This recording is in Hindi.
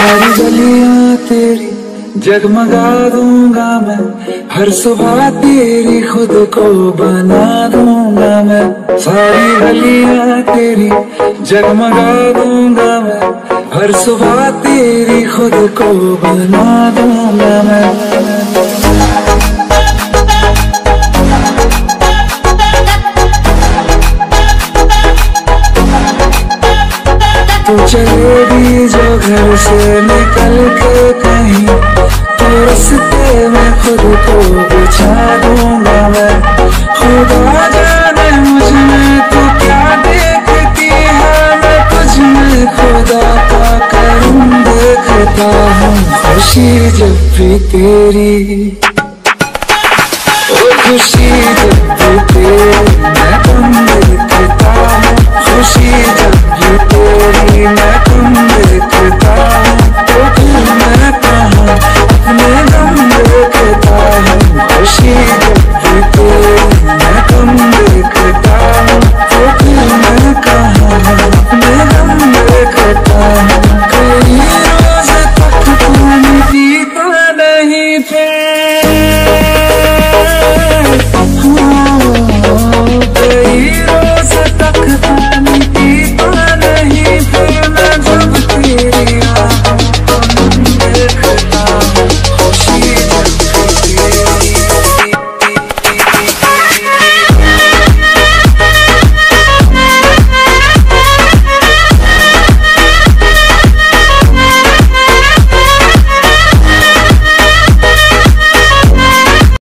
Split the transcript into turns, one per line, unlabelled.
सारी गलियाँ तेरी जगमगा दूँगा मैं। हर सुबह तेरी खुद को बना दूँगा मैं। सारी गलियाँ तेरी जगमगा दूँगा मैं। हर सुबह तेरी खुद को बना दूँगा मैं। तू चलेगी जो घर से निकल के कहीं तो रस्ते में खुद को बिछा दूँगा मैं। खुदा जाने मुझमें तू क्या देखती है? मैं तुझ में खुदा का करूँ देखता हूँ, खुशी जब भी तेरी। खुशी जब भी तेरी। she